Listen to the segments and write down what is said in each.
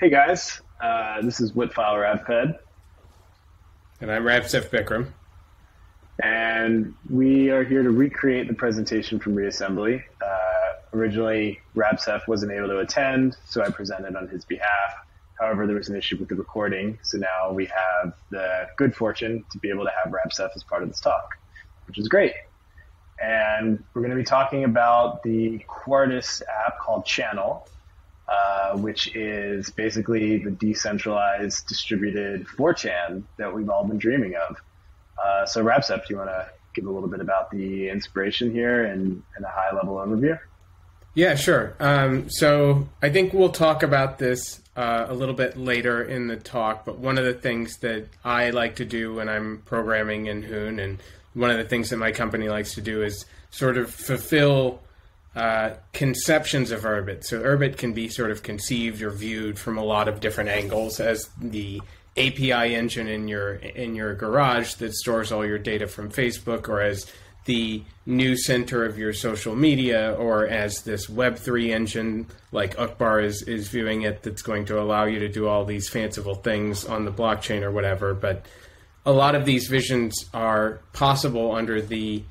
Hey guys, uh, this is Witfyl Ravped. And I'm Rabsef Bicrym. And we are here to recreate the presentation from Reassembly. Uh, originally, Rabsef wasn't able to attend, so I presented on his behalf. However, there was an issue with the recording, so now we have the good fortune to be able to have Rabsef as part of this talk, which is great. And we're going to be talking about the Quartus app called Channel, uh, which is basically the decentralized distributed 4chan that we've all been dreaming of. Uh, so, Rabsef, do you want to give a little bit about the inspiration here and, and a high level overview? Yeah, sure. Um, so, I think we'll talk about this uh, a little bit later in the talk, but one of the things that I like to do when I'm programming in Hoon, and one of the things that my company likes to do is sort of fulfill uh, conceptions of Urbit. So Urbit can be sort of conceived or viewed from a lot of different angles as the API engine in your in your garage that stores all your data from Facebook, or as the new center of your social media, or as this Web3 engine like Uqbar is, is viewing it that's going to allow you to do all these fanciful things on the blockchain or whatever. But a lot of these visions are possible under the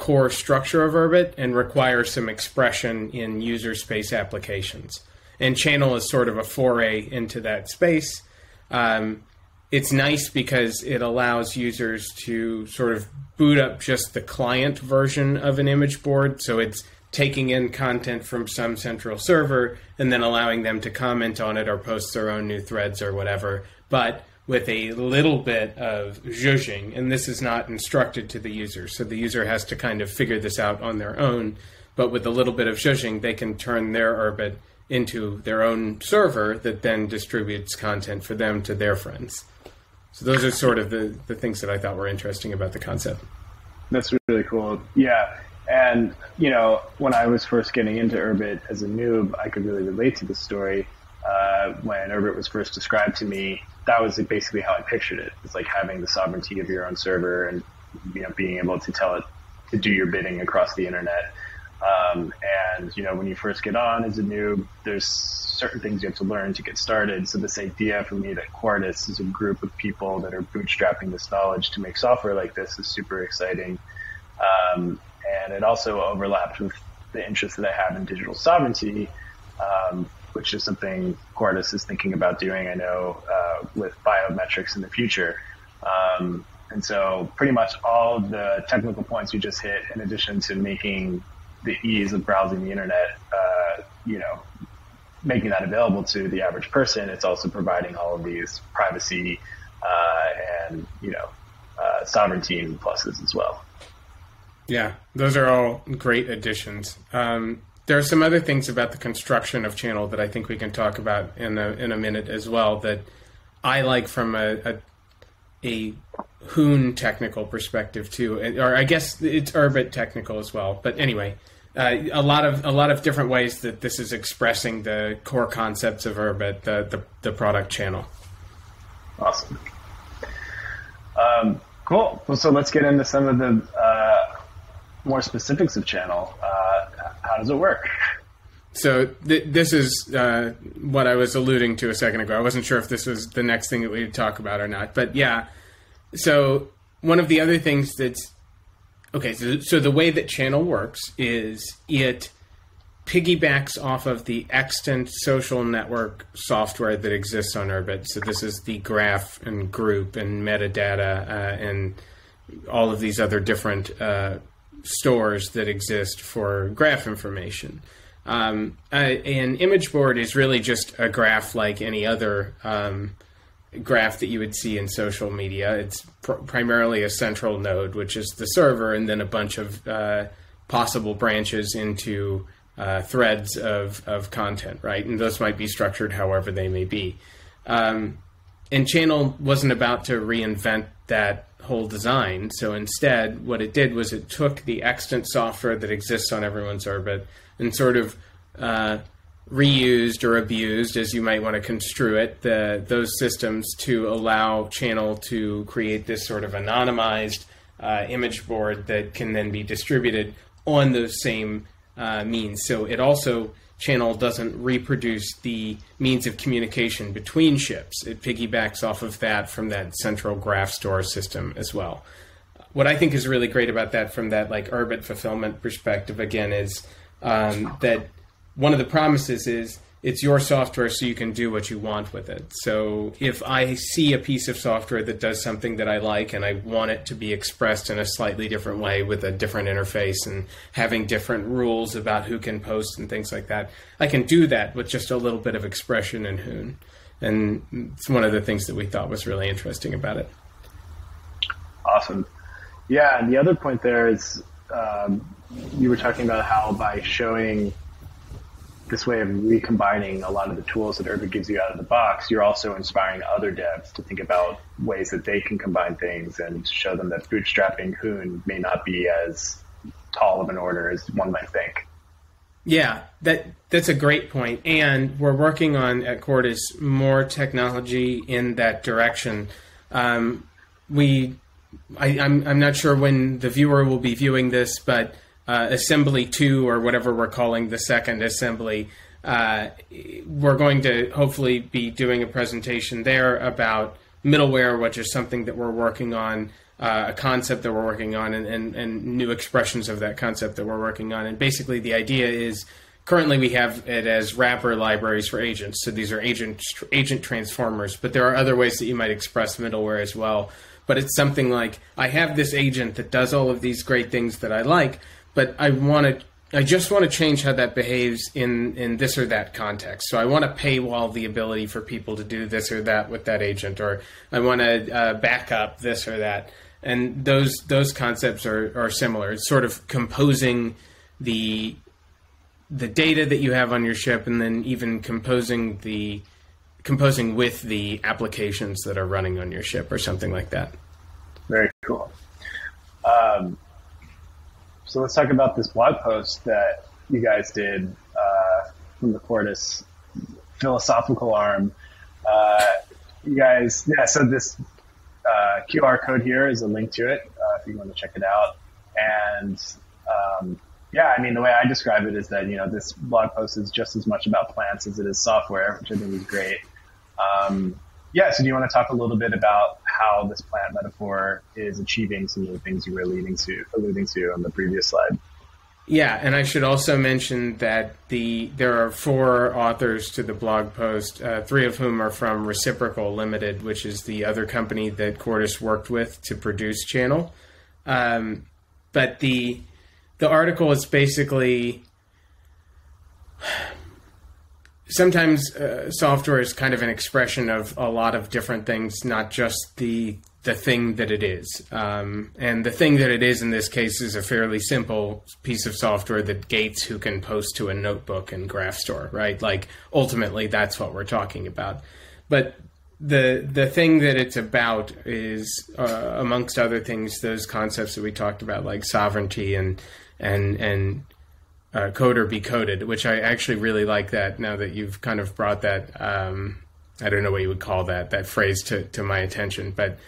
core structure of Urbit and requires some expression in user space applications. And Channel is sort of a foray into that space. Um, it's nice because it allows users to sort of boot up just the client version of an image board. So it's taking in content from some central server and then allowing them to comment on it or post their own new threads or whatever. But with a little bit of zhuzhing, and this is not instructed to the user. So the user has to kind of figure this out on their own. But with a little bit of zhuzhing, they can turn their Urbit into their own server that then distributes content for them to their friends. So those are sort of the, the things that I thought were interesting about the concept. That's really cool. Yeah. And, you know, when I was first getting into Urbit as a noob, I could really relate to the story. Uh, when Urbit was first described to me, that was basically how I pictured it. It's like having the sovereignty of your own server and you know being able to tell it to do your bidding across the internet. Um, and you know when you first get on as a noob, there's certain things you have to learn to get started. So this idea for me that Quartus is a group of people that are bootstrapping this knowledge to make software like this is super exciting. Um, and it also overlapped with the interest that I have in digital sovereignty. Um, which is something Quartus is thinking about doing, I know, uh, with biometrics in the future. Um, and so pretty much all the technical points you just hit, in addition to making the ease of browsing the internet, uh, you know, making that available to the average person, it's also providing all of these privacy uh, and, you know, uh, sovereignty pluses as well. Yeah, those are all great additions. Um, there are some other things about the construction of channel that I think we can talk about in a, in a minute as well that I like from a, a, a Hoon technical perspective too, or I guess it's Urbit technical as well. But anyway, uh, a lot of a lot of different ways that this is expressing the core concepts of Urbit, the the, the product channel. Awesome. Um, cool. Well, so let's get into some of the uh, more specifics of channel. Uh, how does it work? So th- this is uh, what I was alluding to a second ago. I wasn't sure if this was the next thing that we'd talk about or not, but yeah. So one of the other things that's okay. So, so the way that channel works is it piggybacks off of the extant social network software that exists on Urbit. So this is the graph and group and metadata uh, and all of these other different uh, stores that exist for graph information. Um, uh, an image board is really just a graph like any other um, graph that you would see in social media. It's pr- primarily a central node, which is the server, and then a bunch of uh, possible branches into uh, threads of, of content, right? And those might be structured however they may be. Um, and Channel wasn't about to reinvent that whole design. So instead, what it did was it took the extant software that exists on everyone's Urbit and sort of uh, reused or abused, as you might want to construe it, the, those systems to allow Channel to create this sort of anonymized uh, image board that can then be distributed on those same uh, means. So it also channel doesn't reproduce the means of communication between ships. It piggybacks off of that from that central graph store system as well. What I think is really great about that from that like Urbit fulfillment perspective again is um, that one of the promises is it's your software so you can do what you want with it. So if I see a piece of software that does something that I like and I want it to be expressed in a slightly different way with a different interface and having different rules about who can post and things like that, I can do that with just a little bit of expression in Hoon. And it's one of the things that we thought was really interesting about it. Awesome. Yeah, and the other point there is um, you were talking about how by showing this way of recombining a lot of the tools that Urbit gives you out of the box, you're also inspiring other devs to think about ways that they can combine things and show them that bootstrapping Hoon may not be as tall of an order as one might think. Yeah, that that's a great point, and we're working on at Quartus more technology in that direction. Um, we, I, I'm I'm not sure when the viewer will be viewing this, but uh, assembly two or whatever we're calling the second assembly. Uh, we're going to hopefully be doing a presentation there about middleware, which is something that we're working on, uh, a concept that we're working on, and, and, and new expressions of that concept that we're working on. And basically, the idea is currently we have it as wrapper libraries for agents. So these are agent agent transformers, but there are other ways that you might express middleware as well. But it's something like I have this agent that does all of these great things that I like, but I want to. I just want to change how that behaves in, in this or that context. So I want to paywall the ability for people to do this or that with that agent, or I want to uh, back up this or that. And those those concepts are, are similar. It's sort of composing the the data that you have on your ship, and then even composing the composing with the applications that are running on your ship, or something like that. Very cool. Um, so let's talk about this blog post that you guys did uh, from the Quartus philosophical arm. Uh, you guys, yeah. So this uh, QR code here is a link to it uh, if you want to check it out. And um, yeah, I mean the way I describe it is that you know this blog post is just as much about plants as it is software, which I think is great. Um, yeah, so do you want to talk a little bit about how this plant metaphor is achieving some of the things you were alluding to, alluding to on the previous slide? Yeah, and I should also mention that the there are four authors to the blog post, uh, three of whom are from Reciprocal Limited, which is the other company that Quartus worked with to produce Channel. Um, but the the article is basically sometimes uh, software is kind of an expression of a lot of different things, not just the the thing that it is. Um, and the thing that it is in this case is a fairly simple piece of software that gates who can post to a notebook and graph store, right? Like ultimately, that's what we're talking about. But the the thing that it's about is, uh, amongst other things, those concepts that we talked about, like sovereignty and and and uh, code or be coded, which I actually really like that now that you've kind of brought that, um, I don't know what you would call that, that phrase to, to my attention. But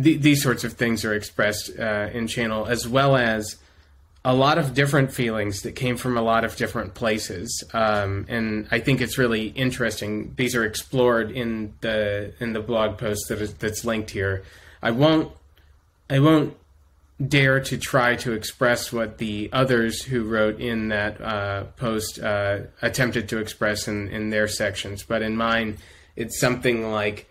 th- these sorts of things are expressed uh, in channel as well as a lot of different feelings that came from a lot of different places. Um, and I think it's really interesting. These are explored in the, in the blog post that is, that's linked here. I won't, I won't dare to try to express what the others who wrote in that uh, post uh, attempted to express in, in their sections. But in mine, it's something like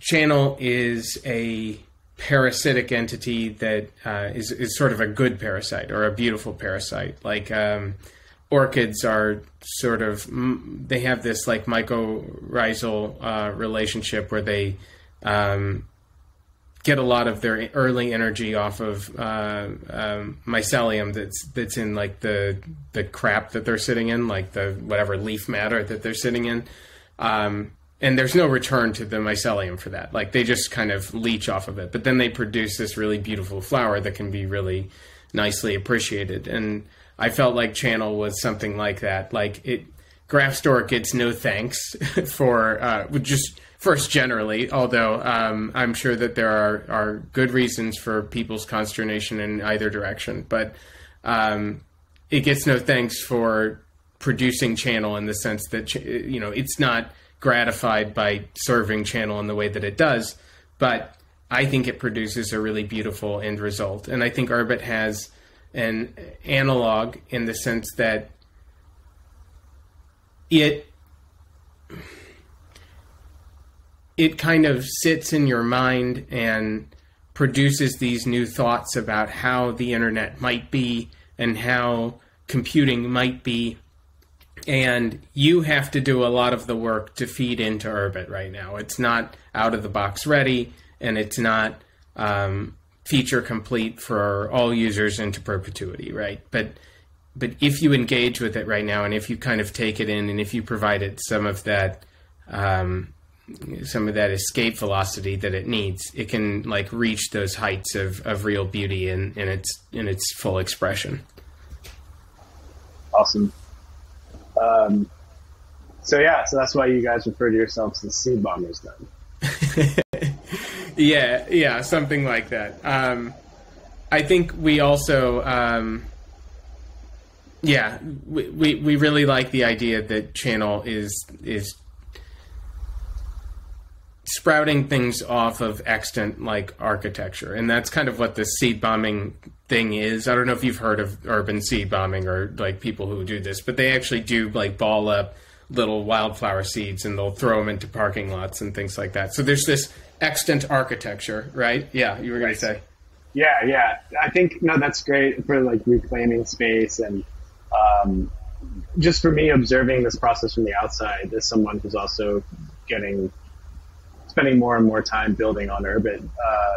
channel is a parasitic entity that uh, is is sort of a good parasite or a beautiful parasite. Like um, orchids are sort of, they have this like mycorrhizal uh, relationship where they um, get a lot of their early energy off of uh, um, mycelium that's that's in like the the crap that they're sitting in, like the whatever leaf matter that they're sitting in. Um, and there's no return to the mycelium for that. Like they just kind of leech off of it, but then they produce this really beautiful flower that can be really nicely appreciated. And I felt like Channel was something like that. Like it, GraphStore gets no thanks for uh, just first generally, although um, I'm sure that there are, are good reasons for people's consternation in either direction. But um, it gets no thanks for producing channel in the sense that you know it's not gratified by serving channel in the way that it does, but I think it produces a really beautiful end result. And I think Urbit has an analog in the sense that it it kind of sits in your mind and produces these new thoughts about how the internet might be and how computing might be and you have to do a lot of the work to feed into Urbit right now. It's not out of the box ready, and it's not um, feature complete for all users into perpetuity, right? But but if you engage with it right now, and if you kind of take it in, and if you provide it some of that um, some of that escape velocity that it needs, it can like reach those heights of, of real beauty in, in its in its full expression. Awesome. Um, so yeah, so that's why you guys refer to yourselves as seed bombers then. yeah, yeah, something like that. Um, I think we also, um, yeah, we, we, we really like the idea that channel is is sprouting things off of extant like architecture, and that's kind of what the seed bombing thing is. I don't know if you've heard of urban seed bombing or like people who do this, but they actually do like ball up little wildflower seeds and they'll throw them into parking lots and things like that. So there's this extant architecture, right? Yeah, you were going to say. Yeah, yeah. I think no, that's great for like reclaiming space and um, just for me observing this process from the outside as someone who's also getting spending more and more time building on Urbit. Uh,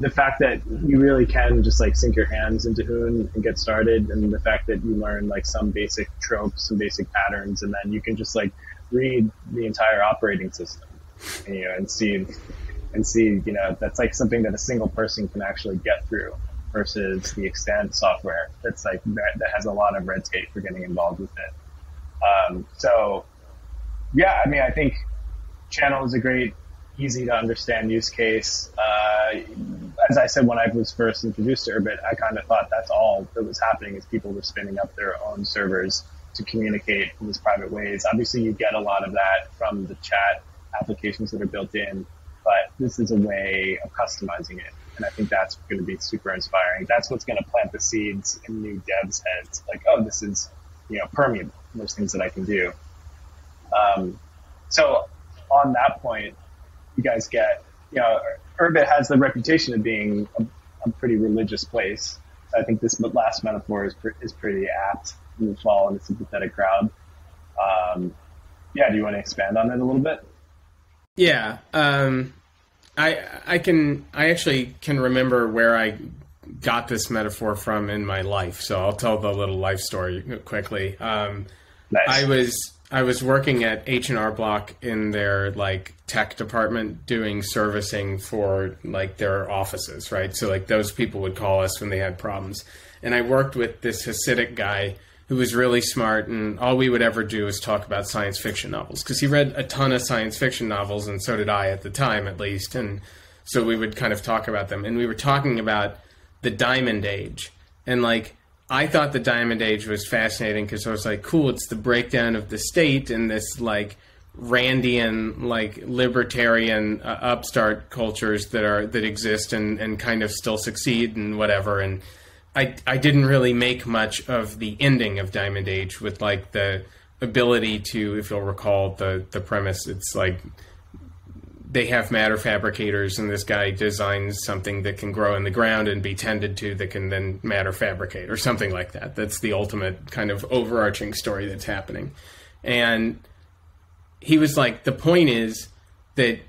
the fact that you really can just like sink your hands into Hoon and get started, and the fact that you learn like some basic tropes, some basic patterns, and then you can just like read the entire operating system, you know, and see and see, you know, that's like something that a single person can actually get through versus the extent software that's like that, that has a lot of red tape for getting involved with it. Um, so, yeah, I mean, I think channel is a great easy to understand use case. Uh, as I said when I was first introduced to Urbit, I kind of thought that's all that was happening is people were spinning up their own servers to communicate in these private ways. Obviously, you get a lot of that from the chat applications that are built in, but this is a way of customizing it. And I think that's going to be super inspiring. That's what's going to plant the seeds in new devs' heads. Like, oh, this is, you know, permeable. There's things that I can do. Um, so on that point, you guys get. You know, Urbit has the reputation of being a, a pretty religious place. I think this last metaphor is is pretty apt. You fall in a sympathetic crowd. Um, yeah, do you want to expand on it a little bit? Yeah, um, I I can I actually can remember where I got this metaphor from in my life. So I'll tell the little life story quickly. Um, nice. I was I was working at H and R Block in their like tech department doing servicing for like their offices, right? So like those people would call us when they had problems, and I worked with this Hasidic guy who was really smart, and all we would ever do is talk about science fiction novels because he read a ton of science fiction novels, and so did I at the time, at least, and so we would kind of talk about them, and we were talking about the Diamond Age, and like I thought the Diamond Age was fascinating because I was like, cool, it's the breakdown of the state and this like Randian, like libertarian uh, upstart cultures that are that exist and and kind of still succeed and whatever. And I I didn't really make much of the ending of Diamond Age with like the ability to, if you'll recall the the premise, it's like they have matter fabricators, and this guy designs something that can grow in the ground and be tended to that can then matter fabricate or something like that. That's the ultimate kind of overarching story that's happening. And he was like, the point is that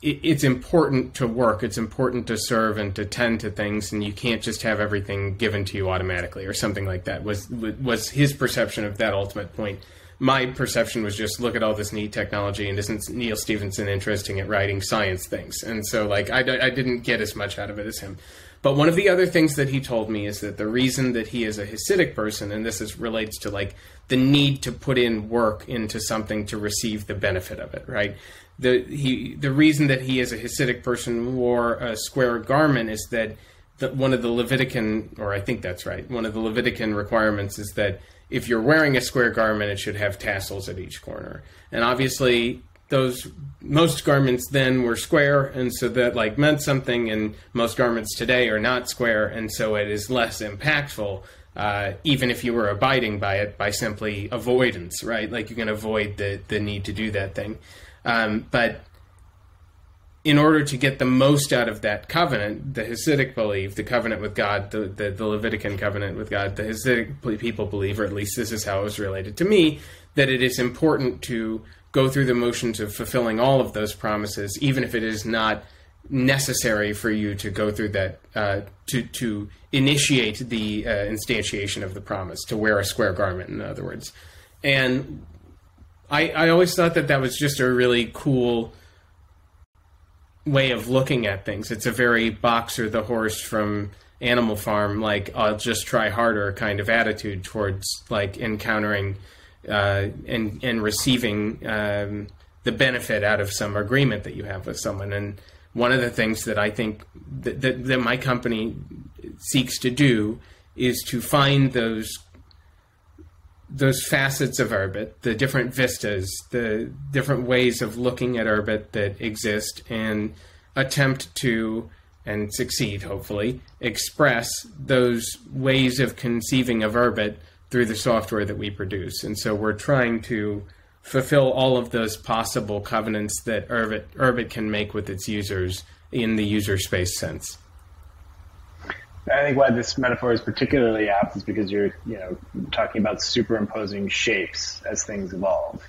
it's important to work, it's important to serve and to tend to things, and you can't just have everything given to you automatically or something like that. Was was his perception of that ultimate point? My perception was just look at all this neat technology and isn't Neal Stephenson interesting at writing science things? And so like I, I didn't get as much out of it as him. But one of the other things that he told me is that the reason that he is a Hasidic person, and this is relates to like the need to put in work into something to receive the benefit of it, right? The he the reason that he is a Hasidic person wore a square garment is that the, one of the Levitican, or I think that's right, one of the Levitican requirements is that if you're wearing a square garment, it should have tassels at each corner. And obviously, those most garments then were square, and so that like meant something. And most garments today are not square, and so it is less impactful. Uh, even if you were abiding by it by simply avoidance, right? Like you can avoid the the need to do that thing. Um, but in order to get the most out of that covenant, the Hasidic believe, the covenant with God, the, the, the, Levitican covenant with God, the Hasidic people believe, or at least this is how it was related to me, that it is important to go through the motions of fulfilling all of those promises, even if it is not necessary for you to go through that, uh, to, to initiate the uh, instantiation of the promise, to wear a square garment, in other words. And I, I always thought that that was just a really cool way of looking at things. It's a very boxer the horse from Animal Farm, like I'll just try harder kind of attitude towards like encountering uh, and and receiving um, the benefit out of some agreement that you have with someone. And one of the things that I think that, that, that my company seeks to do is to find those those facets of Urbit, the different vistas, the different ways of looking at Urbit that exist, and attempt to, and succeed hopefully, express those ways of conceiving of Urbit through the software that we produce. And so we're trying to fulfill all of those possible covenants that Urbit, Urbit can make with its users in the user space sense. I think why this metaphor is particularly apt is because you're, you know, talking about superimposing shapes as things evolve,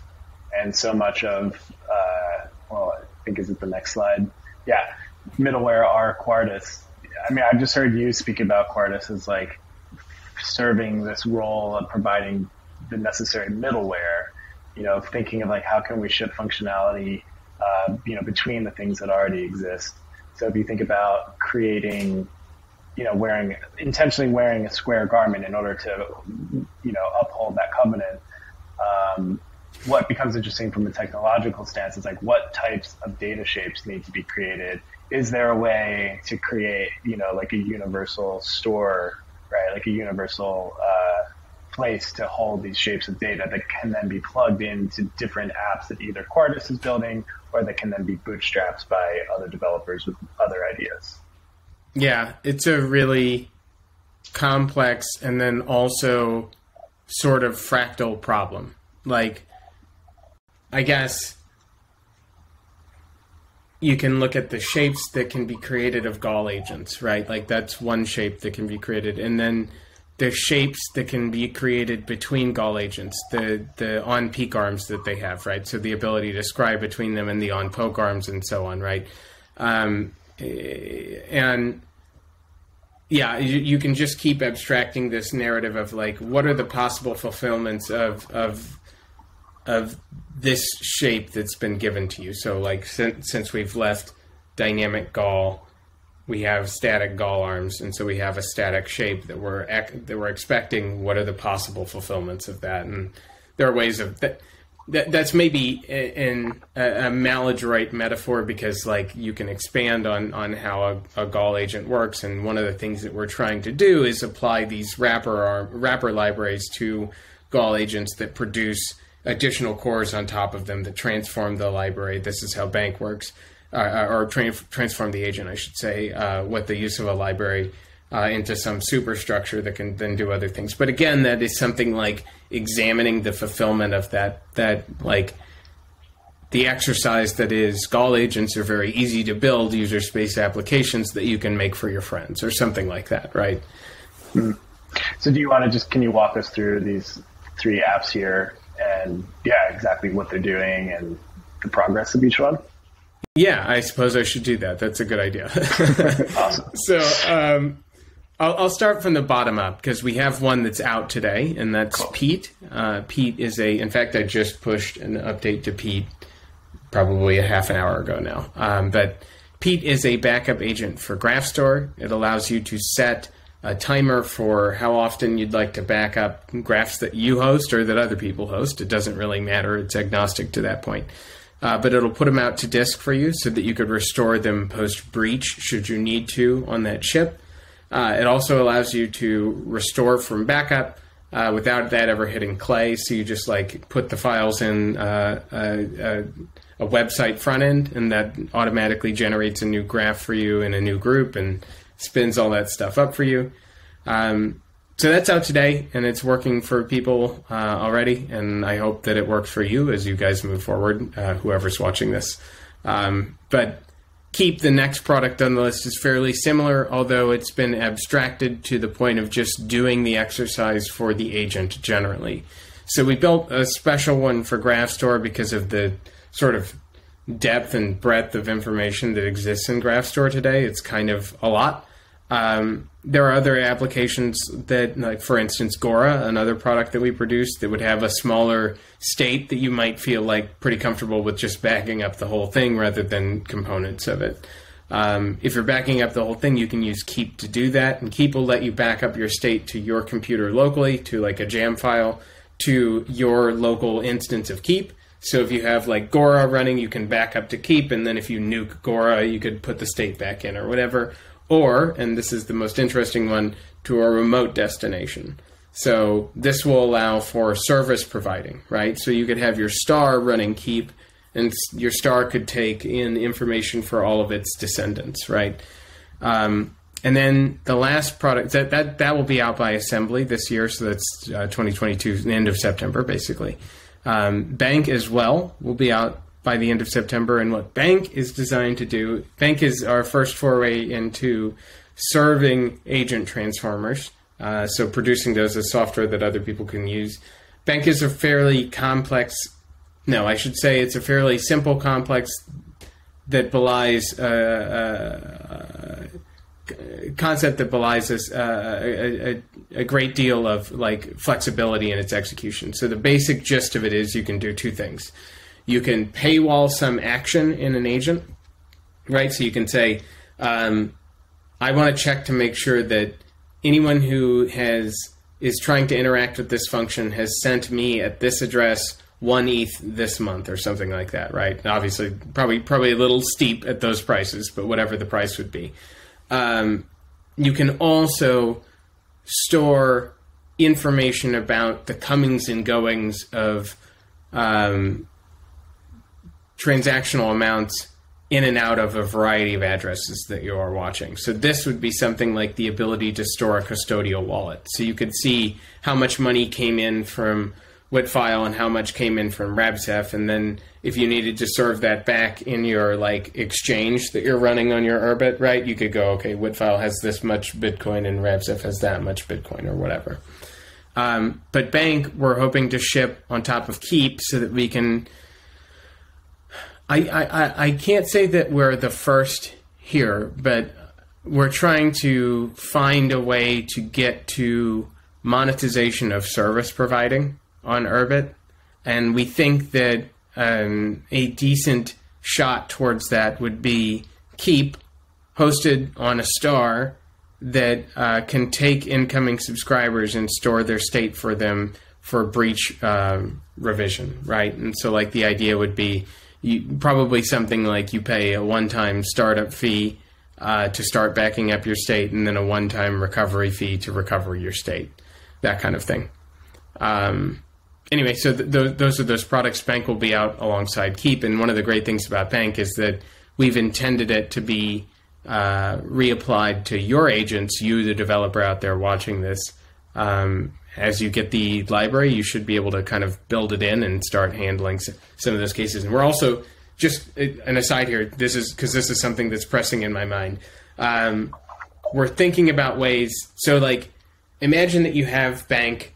and so much of, uh, well, I think is it the next slide? Yeah, middleware are Quartus. I mean, I've just heard you speak about Quartus as like serving this role of providing the necessary middleware. You know, thinking of like how can we ship functionality, uh, you know, between the things that already exist. So if you think about creating you know, wearing intentionally wearing a square garment in order to, you know, uphold that covenant. Um, what becomes interesting from a technological stance is like what types of data shapes need to be created. Is there a way to create, you know, like a universal store, right? Like a universal uh, place to hold these shapes of data that can then be plugged into different apps that either Quartus is building or that can then be bootstrapped by other developers with other ideas. Yeah, it's a really complex and then also sort of fractal problem. Like, I guess you can look at the shapes that can be created of Gall agents, right? Like, that's one shape that can be created. And then the shapes that can be created between Gall agents, the, the on peek arms that they have, right? So the ability to scribe between them and the on poke arms and so on, right? Um, Eh, and yeah, you, you, can just keep abstracting this narrative of like what are the possible fulfillments of of of this shape that's been given to you. So like since since we've left dynamic gall, we have static gall arms, and so we have a static shape that we're that we're expecting. What are the possible fulfillments of that? And there are ways of that that, that's maybe in a, a maladroit metaphor because like you can expand on on how a, a, gall agent works and one of the things that we're trying to do is apply these wrapper wrapper libraries to gall agents that produce additional cores on top of them that transform the library this is how bank works uh, or tra- transform the agent i should say uh, with the use of a library uh, into some superstructure that can then do other things. But again, that is something like examining the fulfillment of that that like the exercise that is Gall agents are very easy to build user space applications that you can make for your friends or something like that, right? Hmm. So do you want to just can you walk us through these three apps here and yeah, exactly what they're doing and the progress of each one? Yeah, I suppose I should do that. That's a good idea. awesome. So, um, I'll, I'll, start from the bottom up because we have one that's out today, and that's cool. Pete. Uh, Pete is a. In fact, I just pushed an update to Pete probably a half an hour ago now. Um, but Pete is a backup agent for GraphStore. It allows you to set a timer for how often you'd like to back up graphs that you host or that other people host. It doesn't really matter. It's agnostic to that point. Uh, but it'll put them out to disk for you so that you could restore them post breach should you need to on that ship. Uh, it also allows you to restore from backup uh, without that ever hitting clay. So you just like put the files in uh, a, a, website front end, and that automatically generates a new graph for you in a new group and spins all that stuff up for you. Um, so that's out today, and it's working for people uh, already. And I hope that it works for you as you guys move forward, uh, whoever's watching this. Um, but keep the next product on the list is fairly similar, although it's been abstracted to the point of just doing the exercise for the agent generally. So we built a special one for GraphStore because of the sort of depth and breadth of information that exists in GraphStore today. It's kind of a lot. Um, there are other applications that, like for instance, Gora, another product that we produced that would have a smaller state that you might feel like pretty comfortable with just backing up the whole thing rather than components of it. Um, if you're backing up the whole thing, you can use Keep to do that, and Keep will let you back up your state to your computer locally, to like a jam file, to your local instance of Keep. So if you have like Gora running, you can back up to Keep, and then if you nuke Gora, you could put the state back in or whatever or, and this is the most interesting one, to a remote destination. So this will allow for service providing, right? So you could have your star running keep, and your star could take in information for all of its descendants, right? Um, and then the last product that, that that will be out by assembly this year, so that's uh, 2022, the end of September, basically. Um, Bank as well will be out by the end of September. And what Bank is designed to do, Bank is our first foray into serving agent transformers. Uh, so producing those as software that other people can use. Bank is a fairly complex, no, I should say it's a fairly simple complex that belies a, uh, concept that belies uh, a, a, a, great deal of like flexibility in its execution. So the basic gist of it is you can do two things. You can paywall some action in an agent, right? So you can say, um, I want to check to make sure that anyone who has is trying to interact with this function has sent me at this address one ETH this month or something like that, right? Obviously, probably probably a little steep at those prices, but whatever the price would be. Um, you can also store information about the comings and goings of um, transactional amounts in and out of a variety of addresses that you are watching. So this would be something like the ability to store a custodial wallet. So you could see how much money came in from Witfyl and how much came in from Rabsef, and then if you needed to serve that back in your like exchange that you're running on your Urbit, right? You could go, okay, Witfyl has this much Bitcoin and Rabsef has that much Bitcoin or whatever. Um, but Bank, we're hoping to ship on top of Keep so that we can I, I, I can't say that we're the first here, but we're trying to find a way to get to monetization of service providing on Urbit. And we think that um, a decent shot towards that would be Keep hosted on a star that uh, can take incoming subscribers and store their state for them for breach um, revision, right? And so, like, the idea would be you, probably something like you pay a one-time startup fee uh, to start backing up your state, and then a one-time recovery fee to recover your state, that kind of thing. Um, anyway, so th- th- those are those products. Bank will be out alongside Keep, and one of the great things about Bank is that we've intended it to be uh, reapplied to your agents, you, the developer out there watching this. Um, as you get the library, you should be able to kind of build it in and start handling some of those cases. And we're also just an aside here. This is because this is something that's pressing in my mind. Um, we're thinking about ways. So, like, imagine that you have bank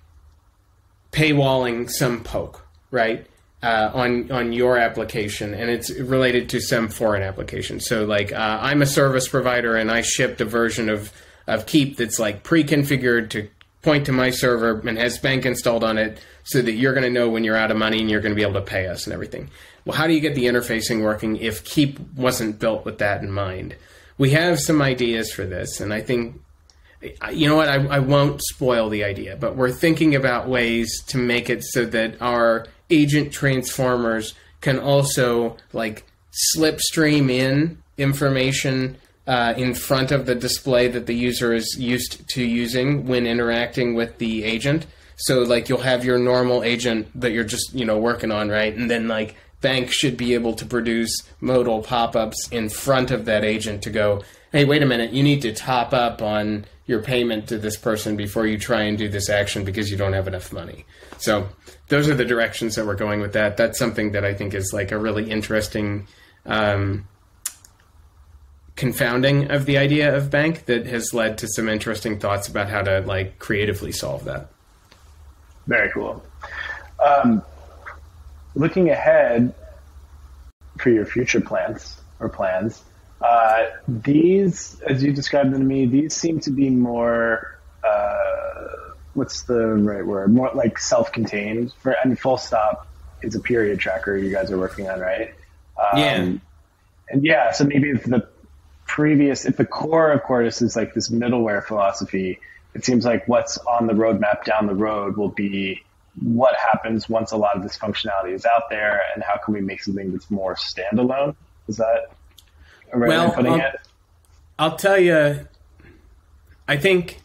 paywalling some poke, right? Uh, on on your application, and it's related to some foreign application. So, like, uh, I'm a service provider, and I shipped a version of of Keep that's like pre-configured to point to my server and has bank installed on it so that you're going to know when you're out of money and you're going to be able to pay us and everything. Well, how do you get the interfacing working if Keep wasn't built with that in mind? We have some ideas for this, and I think, you know what, I, I won't spoil the idea, but we're thinking about ways to make it so that our agent transformers can also like slipstream in information uh, in front of the display that the user is used to using when interacting with the agent. So like you'll have your normal agent that you're just you know working on, right? And then like bank should be able to produce modal pop-ups in front of that agent to go, hey, wait a minute, you need to top up on your payment to this person before you try and do this action because you don't have enough money. So those are the directions that we're going with that. That's something that I think is like a really interesting um, confounding of the idea of bank that has led to some interesting thoughts about how to like creatively solve that. Very cool. Um, looking ahead for your future plans or plans, uh, these, as you described them to me, these seem to be more. Uh, what's the right word? More like self-contained. For and full stop is a period tracker you guys are working on, right? Um, yeah. And yeah, so maybe if the previous, if the core of Quartus is like this middleware philosophy, it seems like what's on the roadmap down the road will be what happens once a lot of this functionality is out there and how can we make something that's more standalone? Is that a right well, way of putting I'll, it? I'll tell you, I think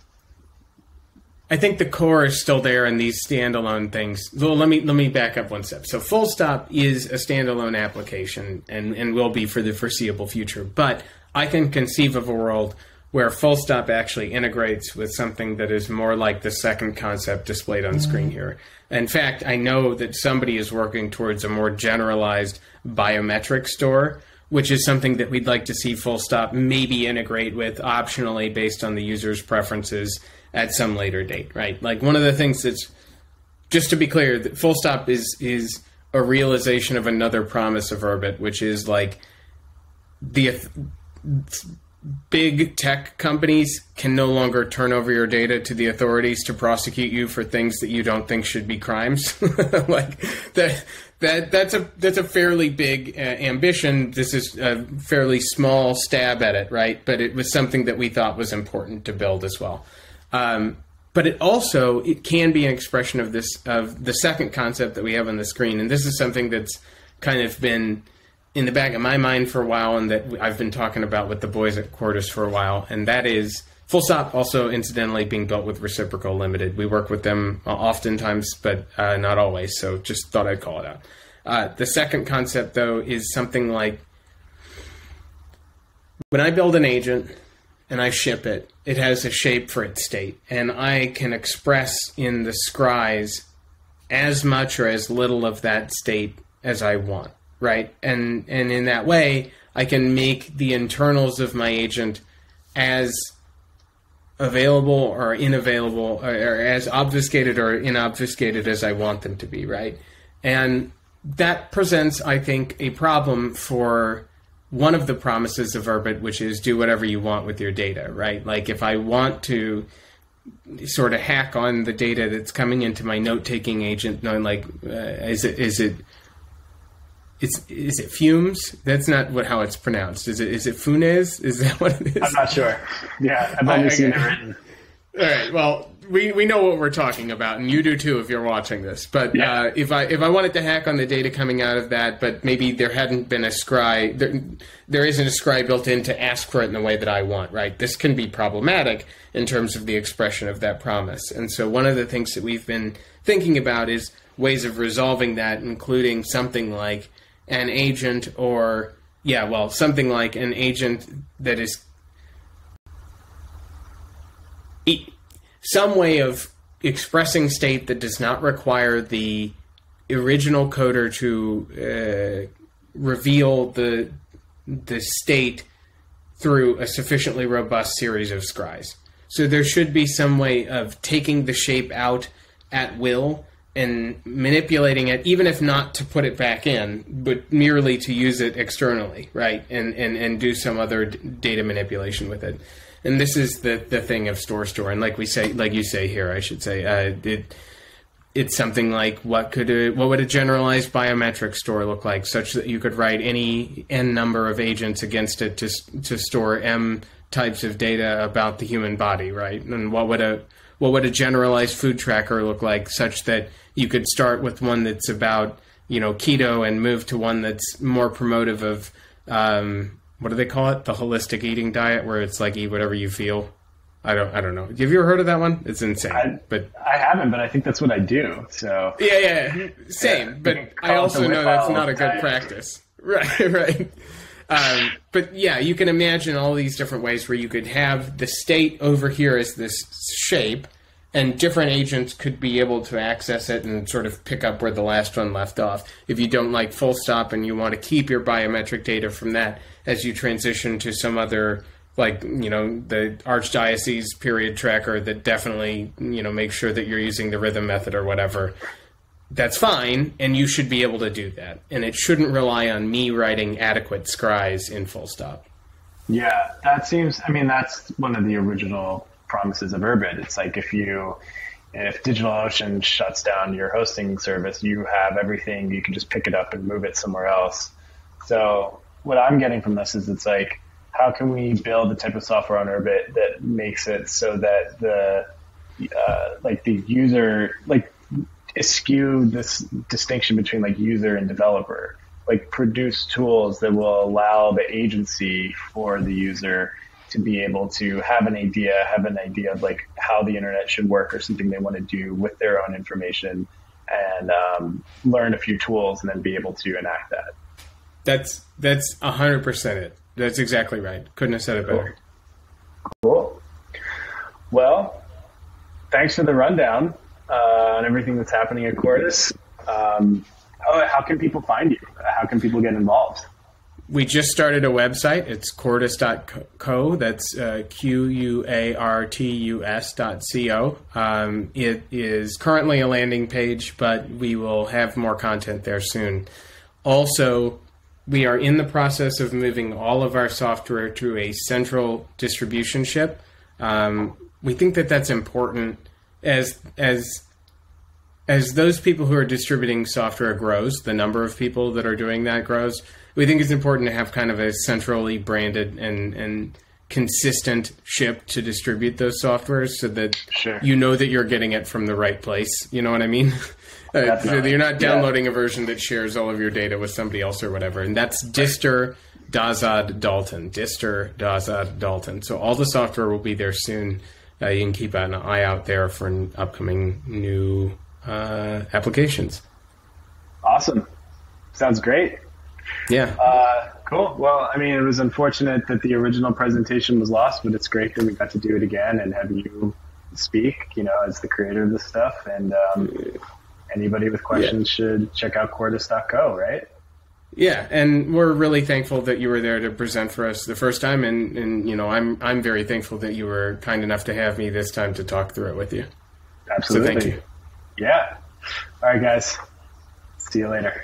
I think the core is still there in these standalone things. Well, let me let me back up one step. So Full Stop is a standalone application and, and will be for the foreseeable future. But I can conceive of a world where Full Stop actually integrates with something that is more like the second concept displayed on screen mm. here. In fact, I know that somebody is working towards a more generalized biometric store, which is something that we'd like to see Full Stop maybe integrate with optionally based on the user's preferences at some later date, right? Like one of the things that's just to be clear, that Full Stop is is a realization of another promise of Urbit, which is like the big tech companies can no longer turn over your data to the authorities to prosecute you for things that you don't think should be crimes. like that that that's a that's a fairly big uh, ambition. This is a fairly small stab at it, right? But it was something that we thought was important to build as well. Um, but it also it can be an expression of this of the second concept that we have on the screen, and this is something that's kind of been in the back of my mind for a while, and that I've been talking about with the boys at Quartus for a while, and that is Full Stop. Also, incidentally, being built with Reciprocal Limited. We work with them oftentimes, but uh, not always. So, just thought I'd call it out. Uh, the second concept, though, is something like when I build an agent and I ship it, it has a shape for its state, and I can express in the scries as much or as little of that state as I want, right? And and in that way, I can make the internals of my agent as available or unavailable or, or as obfuscated or inobfuscated as I want them to be, right? And that presents, I think, a problem for one of the promises of Urbit, which is do whatever you want with your data, right? Like if I want to sort of hack on the data that's coming into my note taking agent, knowing like uh, is it is it it's is it fumes? That's not what how it's pronounced. Is it is it funes? Is that what it is? I'm not sure. Yeah, I've only seen it written. All right. Well, we, we know what we're talking about, and you do too if you're watching this. But yeah. uh, if I if I wanted to hack on the data coming out of that, but maybe there hadn't been a scry, there, there isn't a scry built in to ask for it in the way that I want. Right? This can be problematic in terms of the expression of that promise. And so one of the things that we've been thinking about is ways of resolving that, including something like an agent or yeah, well, something like an agent that is some way of expressing state that does not require the original coder to uh, reveal the the state through a sufficiently robust series of scries. So there should be some way of taking the shape out at will and manipulating it, even if not to put it back in, but merely to use it externally, right? And and, and do some other d- data manipulation with it and this is the the thing of store store and like we say like you say here i should say uh, it it's something like what could a, what would a generalized biometric store look like such that you could write any n number of agents against it to to store m types of data about the human body right and what would a what would a generalized food tracker look like such that you could start with one that's about you know keto and move to one that's more promotive of um, what do they call it? The holistic eating diet, where it's like eat whatever you feel. I don't I don't know. Have you ever heard of that one? It's insane. I, but I haven't, but I think that's what I do. So yeah, yeah, same. Yeah, but I also know that's not a good diet. practice. Right, right. Um, but yeah, you can imagine all these different ways where you could have the state over here as this shape, and different agents could be able to access it and sort of pick up where the last one left off. If you don't like full stop and you want to keep your biometric data from that as you transition to some other like you know the archdiocese period tracker that definitely you know makes sure that you're using the rhythm method or whatever that's fine and you should be able to do that and it shouldn't rely on me writing adequate scries in full stop Yeah, that seems. I mean, that's one of the original promises of Urbit. It's like if you, if DigitalOcean shuts down your hosting service, you have everything. You can just pick it up and move it somewhere else. So what I'm getting from this is it's like, how can we build the type of software on Urbit that makes it so that the, uh, like the user, like eschew this distinction between like user and developer like produce tools that will allow the agency for the user to be able to have an idea, have an idea of like how the internet should work or something they want to do with their own information and um, learn a few tools and then be able to enact that. that's that's a 100% it that's exactly right couldn't have said it better Cool. Well, thanks for the rundown uh, on everything that's happening at Quartus. Um, how, how can people find you? How can people get involved? We just started a website. It's quartus.co. That's uh, Q U A R T U S dot C O. Um, it is currently a landing page, but we will have more content there soon. Also, we are in the process of moving all of our software to a central distribution ship. Um, we think that that's important as as as those people who are distributing software grows, the number of people that are doing that grows. We think it's important to have kind of a centrally branded and and consistent ship to distribute those softwares, so that Sure. you know that you're getting it from the right place. You know what I mean? Uh, so you're not Yeah. downloading a version that shares all of your data with somebody else or whatever. And that's Dister Dozzod Dalten. Dister Dozzod Dalten. So all the software will be there soon. Uh, you can keep an eye out there for upcoming new uh, applications. Awesome. Sounds great. Yeah. Uh, cool. Well, I mean, it was unfortunate that the original presentation was lost, but it's great that we got to do it again and have you speak, you know, as the creator of this stuff. And um, anybody with questions should check out Quartus.co, right? Yeah, and we're really thankful that you were there to present for us the first time, and, and you know I'm I'm very thankful that you were kind enough to have me this time to talk through it with you. Absolutely. So thank you. Yeah. All right, guys. See you later.